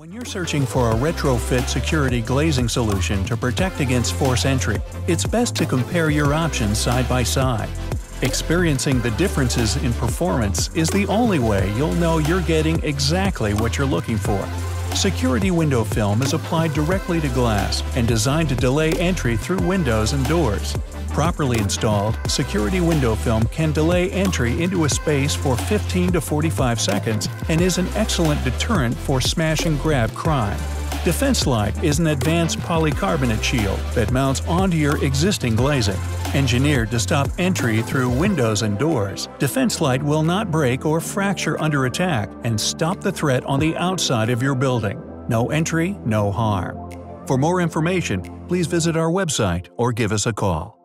When you're searching for a retrofit security glazing solution to protect against force entry, it's best to compare your options side by side. Experiencing the differences in performance is the only way you'll know you're getting exactly what you're looking for. Security window film is applied directly to glass and designed to delay entry through windows and doors. Properly installed, security window film can delay entry into a space for 15 to 45 seconds and is an excellent deterrent for smash and grab crime. DefenseLite is an advanced polycarbonate shield that mounts onto your existing glazing. Engineered to stop entry through windows and doors, DefenseLite will not break or fracture under attack and stop the threat on the outside of your building. No entry, no harm. For more information, please visit our website or give us a call.